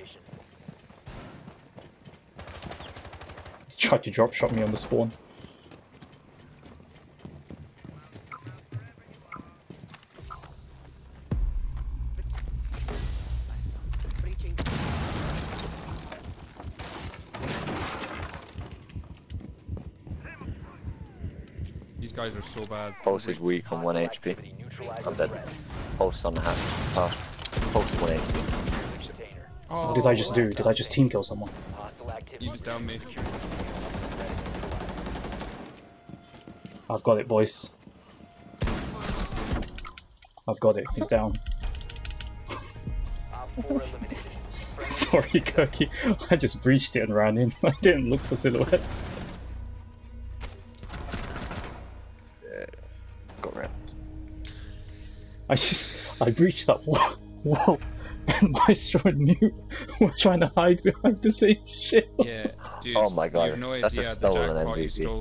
location. He tried to drop shot me on the spawn. These guys are so bad. Pulse is weak on 1 HP. Activity neutralize I'm the dead. threat. Pulse on the hatch. Pass. Pulse is 1 HP. Container. Oh, What did I just do? Did I just team kill someone? You just downed me. I've got it, boys. I've got it. He's down. Op 4 eliminated. Friendly Sorry, Kirky. I just breached it and ran in. I didn't look for silhouettes. Got rid. I just I breached that wall, wall and Maestro and Newt were trying to hide behind the same shit. Yeah, dude. Oh my God, no that's a stolen jackpot MVP. stole.